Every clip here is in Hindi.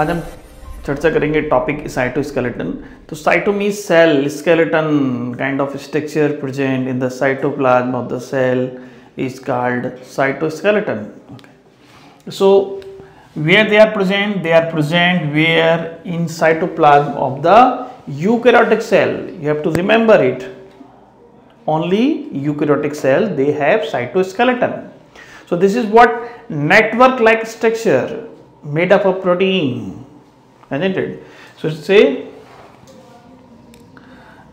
आज हम चर्चा करेंगे टॉपिक साइटोस्केलेटन तो साइटोमी cell skeleton kind of structure present in the cytoplasm of the cell is called cytoskeleton okay. so where they are present they are present where in cytoplasm of the eukaryotic cell you have to remember it only eukaryotic cell they have cytoskeleton so this is what network like structure made up of protein isn't it so it's a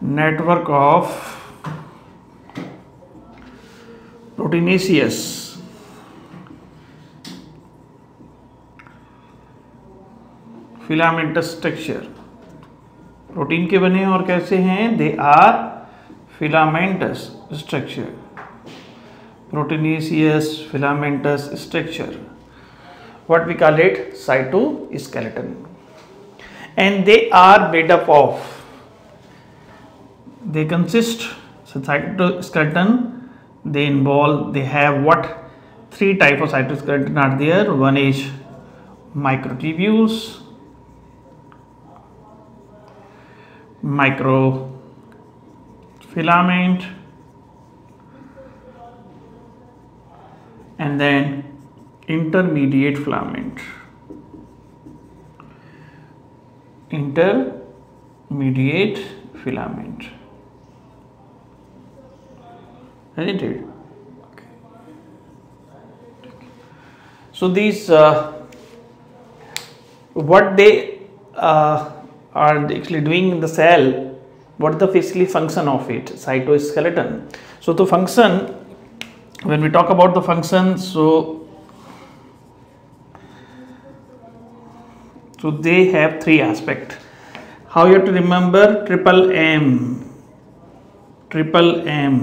network of proteinaceous filamentous structure protein ke bane हैं और कैसे हैं they are filamentous structure proteinaceous filamentous structure what we call it cytoskeleton and they are made up of they consist so cytoskeleton they involve they have what three type of cytoskeleton are there one is microtubules micro filament, and then intermediate filament intermediate filament isn't it okay. so these uh, what they uh, are actually doing in the cell what is the basically function of it cytoskeleton so the function when we talk about the function so So they have three aspect. How you have to remember triple M, triple M,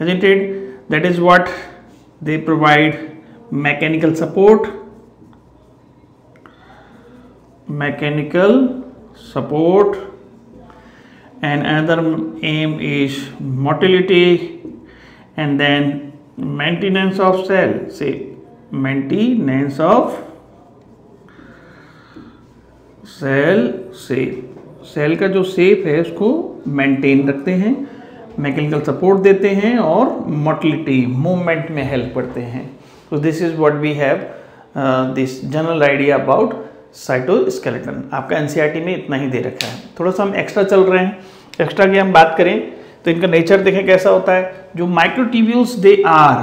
isn't it? That is what they provide mechanical support, mechanical support, and another aim is motility, and then maintenance of cell. Say maintenance of cell shape cell का जो सेफ है उसको मेंटेन रखते हैं मैकेनिकल सपोर्ट देते हैं और मोटिलिटी मूवमेंट में हेल्प करते हैं तो this is what we have this general idea about cytoskeleton आपका एन e में इतना ही दे रखा है थोड़ा सा हम एक्स्ट्रा चल रहे हैं एक्स्ट्रा की हम बात करें तो इनका नेचर देखें कैसा होता है जो microtubules they are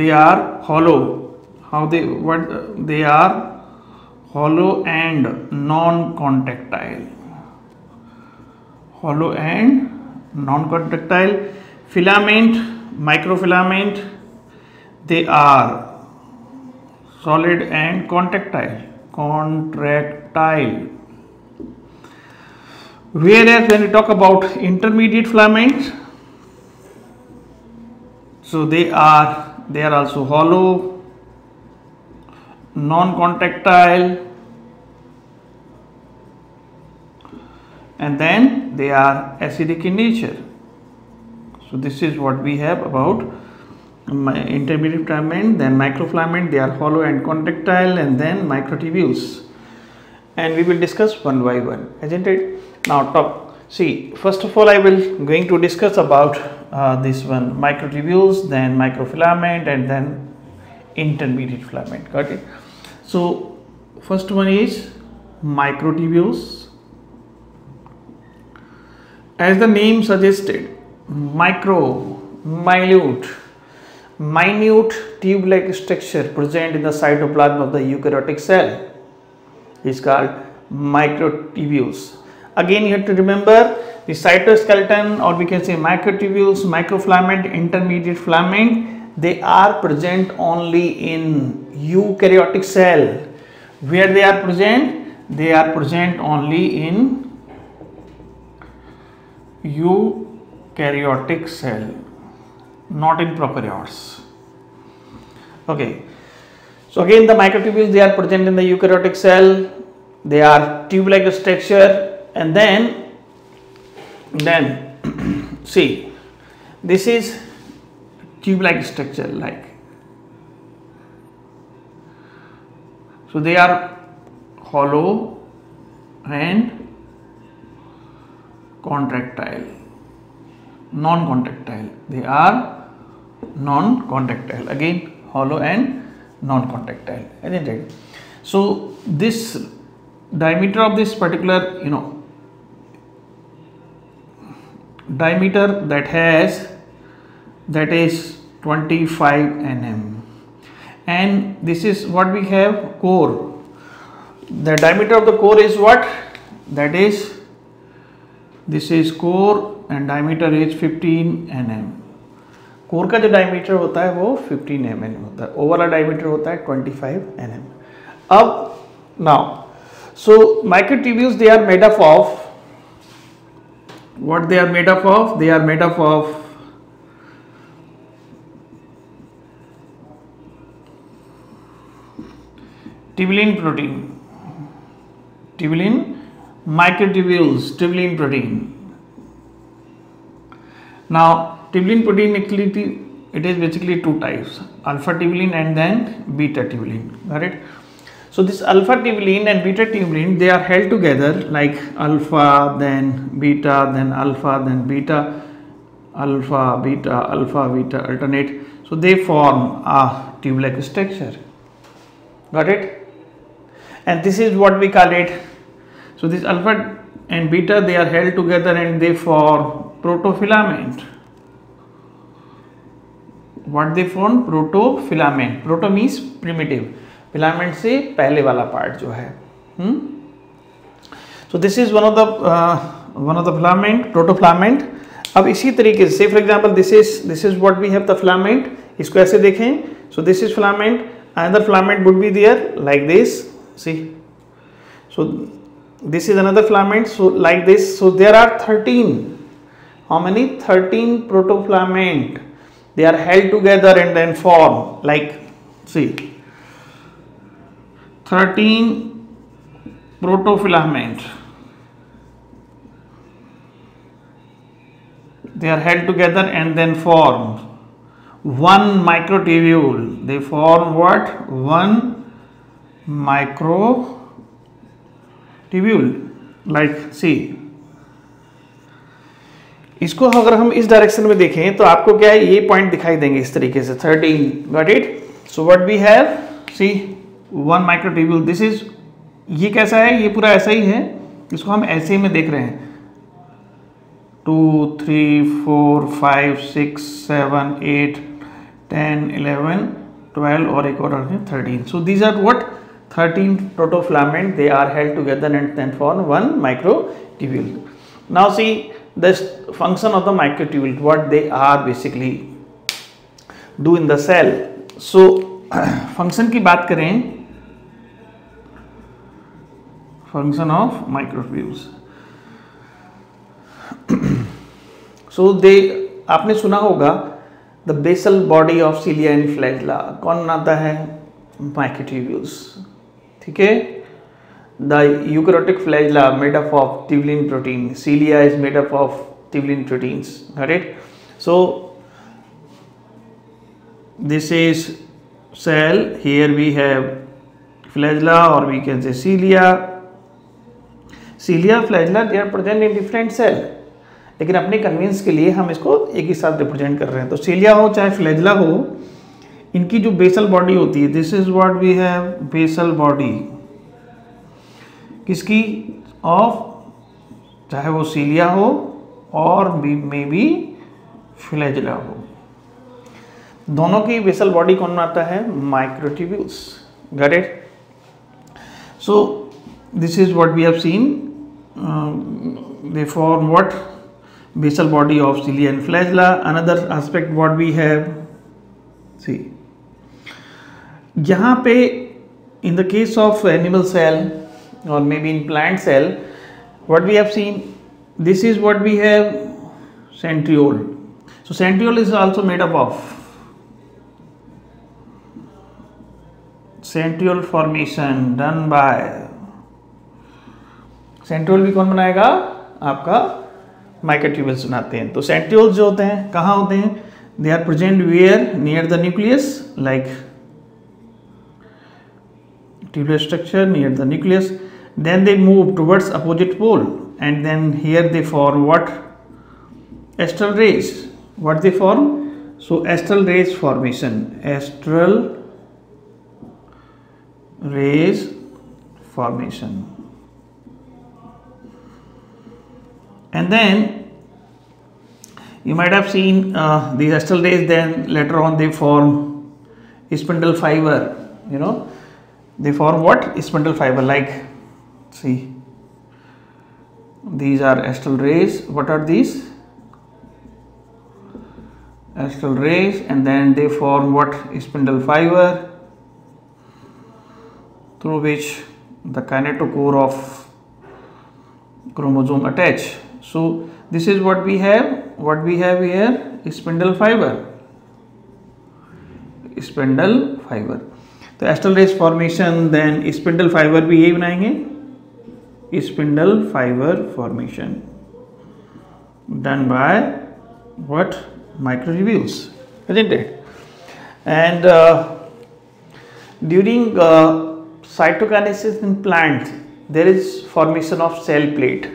they are hollow how they way are hollow and non-contactile hollow and non-contactile filament microfilament they are solid and contactile contractile whereas when we talk about intermediate filaments so they are they are also hollow non-contactile and then they are acidic in nature. So this is what we have about intermediate filament, then microfilament, they are hollow and conductile and then microtubules. And we will discuss one by one, isn't it? Now top. see, first of all I will going to discuss about uh, this one microtubules, then microfilament and then intermediate filament, got it? So first one is microtubules as the name suggested, micro, minute, minute tube-like structure present in the cytoplasm of the eukaryotic cell is called microtubules. Again, you have to remember the cytoskeleton or we can say microtubules, microfilament, intermediate filament, they are present only in eukaryotic cell. Where they are present? They are present only in eukaryotic cell not in prokaryotes okay so again the microtubules they are present in the eukaryotic cell they are tube like structure and then then see this is tube like structure like so they are hollow and contractile non contactile they are non contactile again hollow and non contactile is so this diameter of this particular you know diameter that has that is 25 nm and this is what we have core the diameter of the core is what that is this is core and diameter is 15 N M core का जो डायमीटर होता है वो 15 एम एन होता है ओवरऑल डायमीटर होता है 25 एन एम अब now so microtubules they are made up of what they are made up of they are made up of tubulin protein tubulin microtubules, tubulin protein. Now, tubulin protein actually it is basically two types alpha tubulin and then beta tubulin. it? So this alpha tubulin and beta tubulin they are held together like alpha then beta then alpha then beta alpha beta alpha beta alternate. So they form a tube-like structure. Got it? And this is what we call it So this alpha and beta they are held together and they form protofilament. What they form? Protofilament. Proto means primitive. Filament se pehle wala part jo hai Hmm? So this is one of the uh, one of the filament, protofilament. अब इसी तरीके से for example this is this is what we have the filament इसको ऐसे देखें so this is filament another filament would be there like this see so this is another filament so like this so there are 13 how many 13 protofilament they are held together and then form like see 13 protofilament they are held together and then form one microtubule they form what one micro tubule like see इसको अगर हम इस डायरेक्शन में देखें तो आपको क्या है ये पॉइंट दिखाई देंगे इस तरीके से thirteen got it so what we have see one microtubule this is ये कैसा है ये पूरा ऐसा ही है इसको हम ऐसे ही में देख रहे हैं two three four five six seven eight ten eleven twelve और एक और thirteen so these are what 13 protofilament they are held together and then form one microtubule. Now see this function of the microtubule what they are basically do in the cell. So function की बात करें function of microtubules. so they आपने सुना होगा the basal body of cilia and flagella कौन बनाता है माइक्रोट्यूब्यूल्स ठीक है the eukaryotic flagella made of tubulin protein cilia is made of tubulin proteins right so this is cell here we have flagella और we can say cilia cilia flagella they are present in different cell लेकिन अपने कन्वींस के लिए हम इसको एक ही साथ रिप्रेजेंट कर रहे हैं तो सीलिया हो चाहे फ्लैजला हो इनकी जो बेसल बॉडी होती है this is what we have basal body किसकी ऑफ चाहे वो सीलिया हो और मे बी फ्लैजला हो दोनों की बेसल बॉडी कौन बनाता है microtubules got it so this is what we have seen they for what basal body of cilia and flagella another aspect what we have see यहाँ पे in the case of animal cell और may be in plant cell what we have seen this is what we have centriole so centriole is also made up of centriole formation done by centriole भी कौन बनाएगा आपका माइक्रोट्यूबल्स बनाते हैं तो सेंट्रियोल्स जो होते हैं कहाँ होते हैं they are present where near the nucleus like tubular structure near the nucleus then they move towards opposite pole and then here they form what astral rays what they form so astral rays formation astral rays formation and then you might have seen uh, these astral rays then later on they form spindle fiber you know they form what spindle fiber like see these are astral rays what are these astral rays and then they form what spindle fiber through which the kinetochore of chromosome attach so this is what we have what we have here spindle fiber spindle fiber तो astral rays formation then spindle fibre भी यही बनाएंगे spindle fibre formation done by what micro isn't and during cytokinesis in plant cytokinesis is formation of cell plate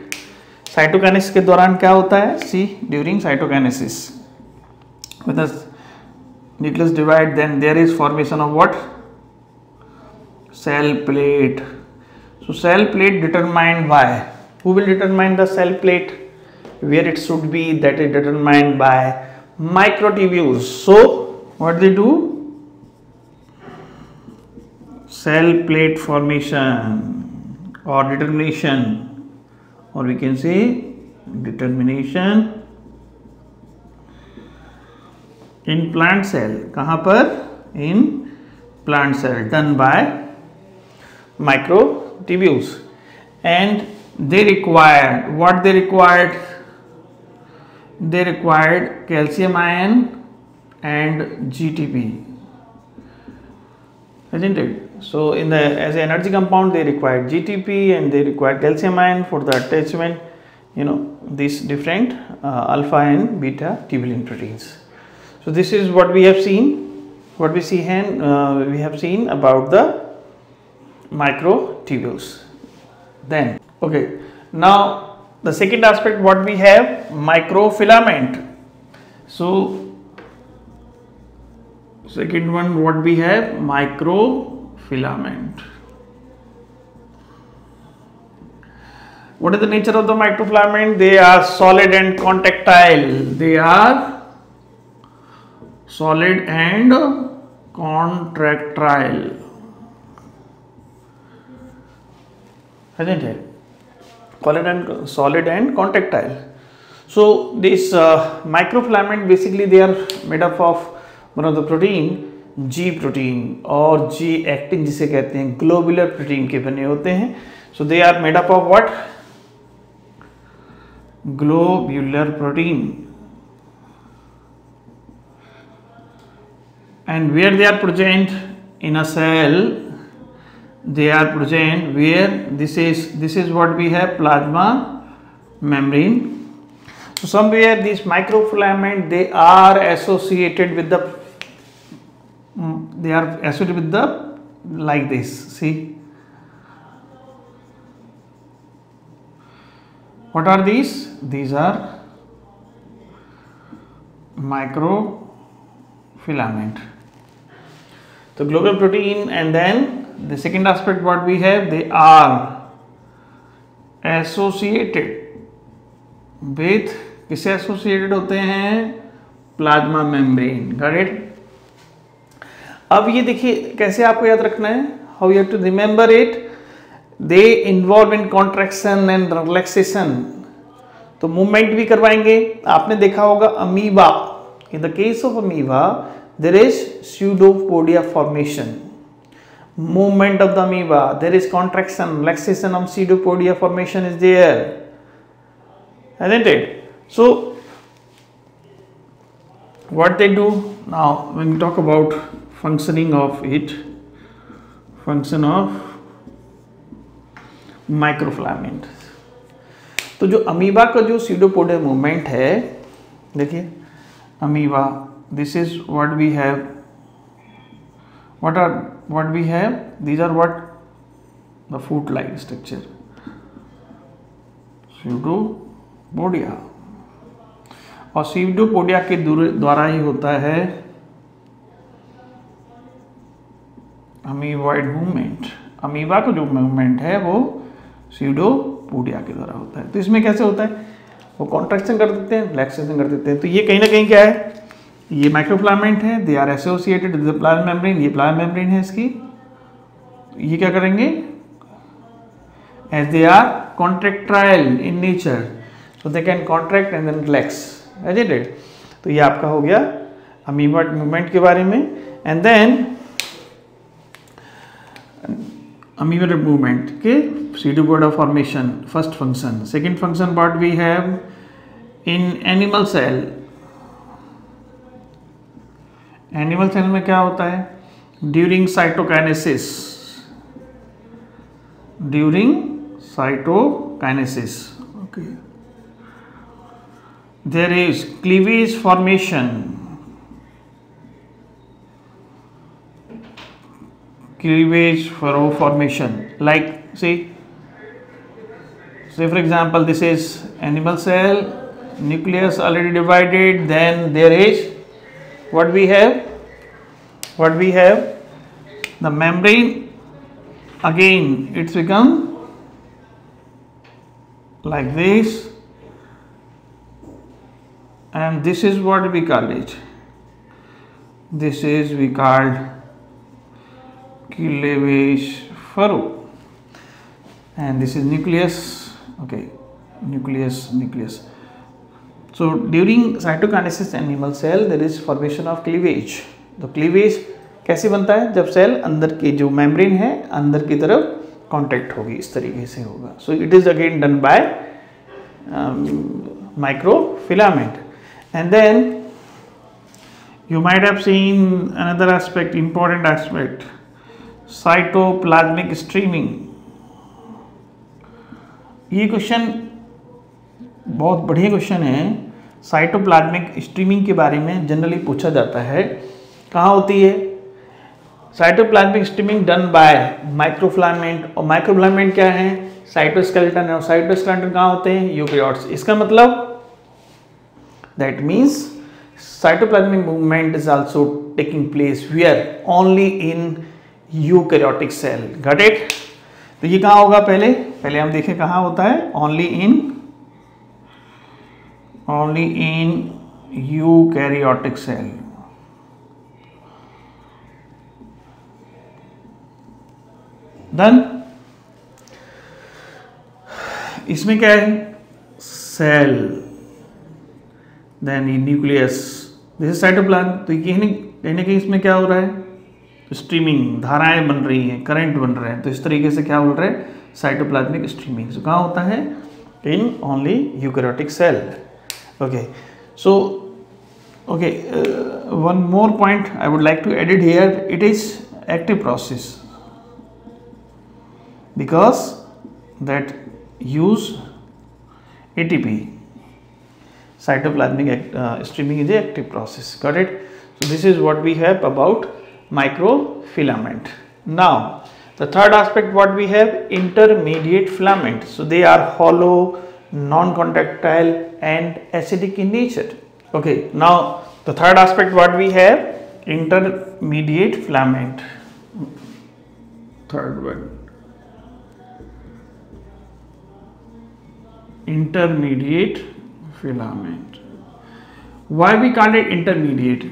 cytokinesis के दौरान क्या होता है see during cytokinesis nucleus divide then there is formation of what cell plate. So cell plate determined by who will determine the cell plate, where it should be, that is determined by microtubules. So what they do? Cell plate formation or determination, or we can say determination in plant cell. Kahan par? In plant cell, done by microtubules and they require what they required they required calcium ion and GTP isn't it so in the as an energy compound they required GTP and they required calcium ion for the attachment you know these different uh, alpha and beta tubulin proteins so this is what we have seen what we see here, uh, we have seen about the microtubules then okay now the second aspect what we have microfilament so second one what we have microfilament what is the nature of the microfilament they are solid and contractile they are solid and contractile isn't it solid and solid and contractile so this uh, microfilament basically they are made up of one of the protein G protein और जी एक्टिन जिसे कहते हैं ग्लोबुलर प्रोटीन के बने होते हैं so they are made up of what globular protein and where they are present in a cell they are present where this is this is what we have plasma membrane so somewhere these microfilament they are associated with the mm, they are associated with the like this see what are these these are microfilament the global protein and then the second aspect what we have they are associated with किसे एसोसिएटेड होते हैं प्लाज्मा मेम्ब्रेन गॉट अब ये देखिए कैसे आपको याद रखना है how you to remember it they involve in contraction and relaxation तो मूवमेंट भी करवाएंगे आपने देखा होगा amoeba in the case of amoeba there is pseudopodia formation movement of the amoeba, there is contraction, laxation of pseudopodia formation is there, isn't it? So, what they do now when we talk about functioning of it, function of microfilament तो जो अमीबा का जो सीडोपोडे मूवमेंट है देखिए amoeba this is what we have what are what we have these are what the foot like structure pseudopodia और सीवडोपोडिया के द्वारा ही होता है अमीवाइड मूवमेंट अमीवा का जो मूवमेंट है वो सीवडोपोडिया के द्वारा होता है तो इसमें कैसे होता है वो कॉन्ट्रैक्शन कर देते हैं रिलैक्सेशन कर देते हैं तो ये कहीं ना कहीं क्या है ये माइक्रोफ्लामेंट है they are associated with plasma membrane ये प्लाज्मा मेम्ब्रेन है इसकी ये क्या करेंगे as they are contractile in nature so they can contract and then relax agitated तो ये आपका हो गया अमीबा मूवमेंट के बारे में एंड देन अमीबा मूवमेंट के board of formation first function second function part we have in animal cell animal cell में क्या होता है during cytokinesis during cytokinesis okay there is cleavage formation cleavage oh formation like see see for example this is animal cell nucleus already divided then there is what we have what we have the membrane again it's become like this and this is what we call it this is we called cleavage furrow and this is nucleus okay nucleus nucleus so during cytokinesis animal cell there is formation of cleavage the cleavage कैसे बनता है जब सेल अंदर के जो मेम्ब्रेन है अंदर की तरफ कांटेक्ट होगी इस तरीके से होगा so it is again done by microfilament and then you might have seen another aspect important aspect cytoplasmic streaming ये क्वेश्चन बहुत बढ़िया क्वेश्चन है साइटोप्लाज्मिक स्ट्रीमिंग के बारे में जनरली पूछा जाता है कहाँ होती है cytoplasmic streaming done by microfilament और माइक्रोफ्लामेंट क्या है साइटोस्केलेटन और साइटोस्केलेटन कहाँ होते हैं यूक्रियॉट्स इसका मतलब that means cytoplasmic movement is also taking place where only in eukaryotic cell got it तो ये कहाँ होगा पहले पहले हम देखें कहाँ होता है only in only in eukaryotic cell then इसमें क्या है cell then nucleus this cytoplasm तो ये कहीं ना कहीं इसमें क्या हो रहा है स्ट्रीमिंग धाराएं बन रही हैं करंट बन रहे हैं तो इस तरीके से क्या बोल रहा है साइटोप्लाज्मिक स्ट्रीमिंग कहाँ होता है in only eukaryotic cell okay so okay uh, one more point I would like to edit here it is active process because that use ATP cytoplasmic uh, streaming is the active process got it so this is what we have about microfilament now the third aspect what we have intermediate filament so they are hollow non-contractile and acidic in nature. Okay, now the third aspect what we have intermediate filament. Third one. Intermediate filament. Why we call it intermediate?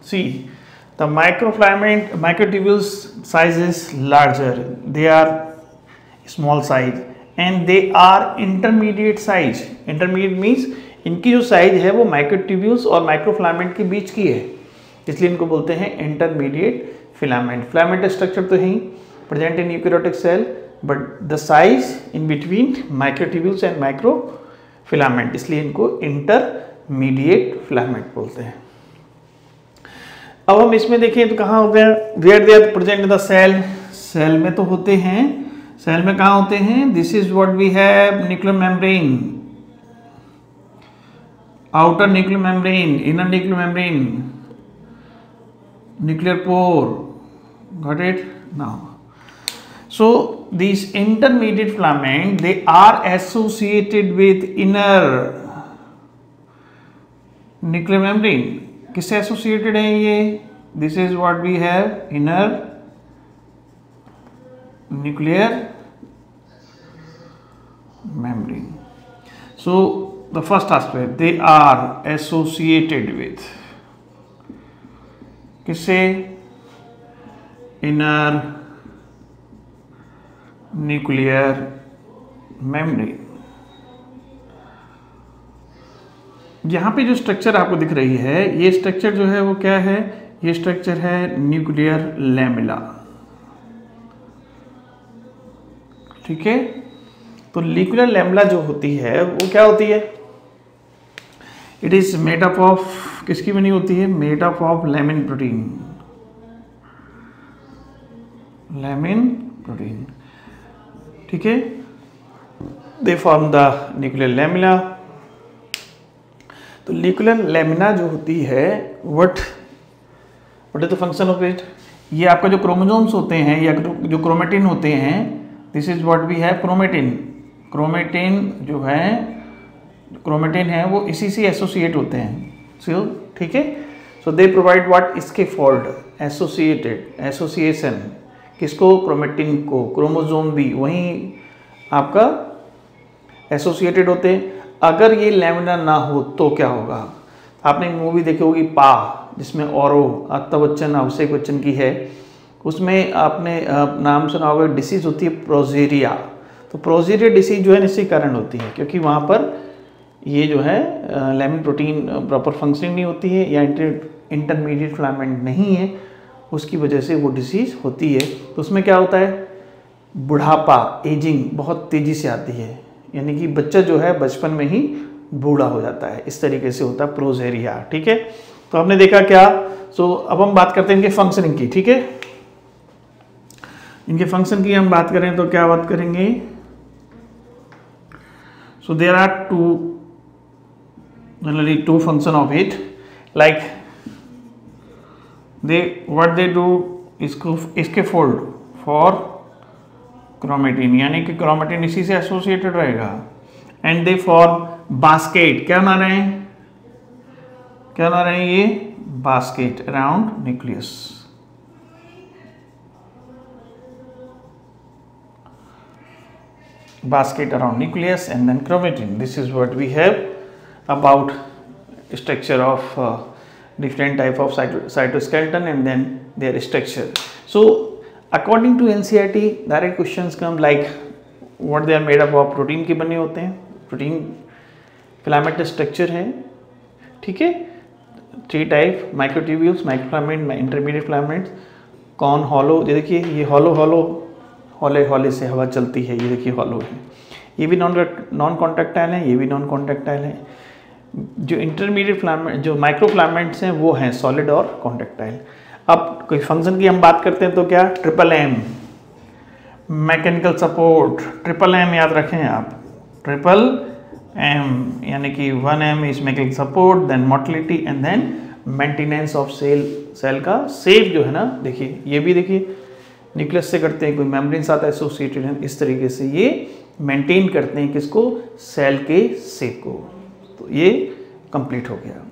See, the microfilament microtubules size is larger. They are small size and they are intermediate size intermediate means इनकी जो साइज है वो माइक्रोट्यूब्यूल्स और माइक्रोफ्लामेंट के बीच की है इसलिए इनको बोलते हैं इंटरमीडिएट फिलामेंट फिलामेंट स्ट्रक्चर तो है present in eukaryotic cell but the size in between microtubules and microfilament इसलिए इनको इंटरमीडिएट फिलामेंट बोलते हैं अब हम इसमें देखें तो कहाँ होते हैं where they are present in the cell cell में तो होते हैं सेल में कहा होते हैं this is what we have nuclear membrane outer nuclear membrane inner nuclear membrane nuclear pore got it ना so this intermediate filament they are associated with inner nuclear membrane किससे एसोसिएटेड है ये this is what we have inner nuclear membrane so the first aspect they are associated with किसे इनर न्यूक्लियर मेम्ब्रेन यहां पे जो स्ट्रक्चर आपको दिख रही है ये स्ट्रक्चर जो है वो क्या है ये स्ट्रक्चर है न्यूक्लियर लैमिला ठीक है तो लिकुलर लेमला जो होती है वो क्या होती है it is made up of किसकी बनी होती है made up of lamin protein lamin protein ठीक है they form the nuclear lamina तो लिक्युलर लेमिना जो होती है what what is the function of it ये आपका जो क्रोमोजोम्स होते हैं या जो क्रोमेटिन होते हैं दिस इज व्हाट वी है क्रोमेटिन क्रोमेटिन जो है क्रोमेटिन है वो इसी से एसोसिएट होते हैं सो ठीक है सो दे प्रोवाइड व्हाट इसके फॉल्ट एसोसिएटेड एसोसिएशन किसको क्रोमेटिन को क्रोमोजोम भी वहीं आपका एसोसिएटेड होते हैं अगर ये लेमिना ना हो तो क्या होगा आपने मूवी देखी होगी पा जिसमें औरो अमिताभ बच्चन अभिषेक बच्चन की है उसमें आपने नाम सुना होगा डिसीज़ होती है प्रोजेरिया तो प्रोजेरिया डिसीज जो है इसी कारण होती है क्योंकि वहाँ पर ये जो है लेमन प्रोटीन प्रॉपर फंक्शनिंग नहीं होती है या इंटरमीडिएट फ्लामेंट नहीं है उसकी वजह से वो डिसीज़ होती है तो उसमें क्या होता है बुढ़ापा एजिंग बहुत तेज़ी से आती है यानी कि बच्चा जो है बचपन में ही बूढ़ा हो जाता है इस तरीके से होता है प्रोजेरिया ठीक है तो हमने देखा क्या सो so, अब हम बात करते हैं इनके फंक्शनिंग की ठीक है इनके फंक्शन की हम बात करें तो क्या बात करेंगे so there are two generally two function of it like they what they do इसको इसके फोल्ड फॉर क्रोमेटिन यानी कि क्रोमेटिन इसी से एसोसिएटेड रहेगा एंड दे फॉर बास्केट क्या ना रहे हैं क्या ना रहे हैं ये basket around nucleus basket around nucleus and then chromatin. This is what we have about structure of uh, different type of cyto cytoskeleton and then their structure. So according to ncrt direct questions come like what they are made up of protein ke bane hote hain protein filamentous structure hai theek hai three type microtubules microfilament intermediate filaments कौन हॉलो ये देखिए ये हॉलो हॉलो हॉले हॉले से हवा चलती है ये देखिए हॉलो है ये भी नॉन नॉन कॉन्टेक्टाइल है ये भी नॉन कॉन्टेक्टाइल है जो इंटरमीडिएट फ्लामेंट जो माइक्रो फ्लामेंट्स हैं वो हैं सॉलिड और कॉन्टेक्टाइल अब कोई फंक्शन की हम बात करते हैं तो क्या triple M mechanical support triple M याद रखें आप ट्रिपल एम यानी कि one M is mechanical support then motility and then maintenance of cell cell का सेफ जो है ना देखिए ये भी देखिए न्यूक्लियस से करते हैं कोई मेम्ब्रेन साथ एसोसिएटेड है इस तरीके से ये मेंटेन करते हैं किसको सेल के सेप को तो ये कंप्लीट हो गया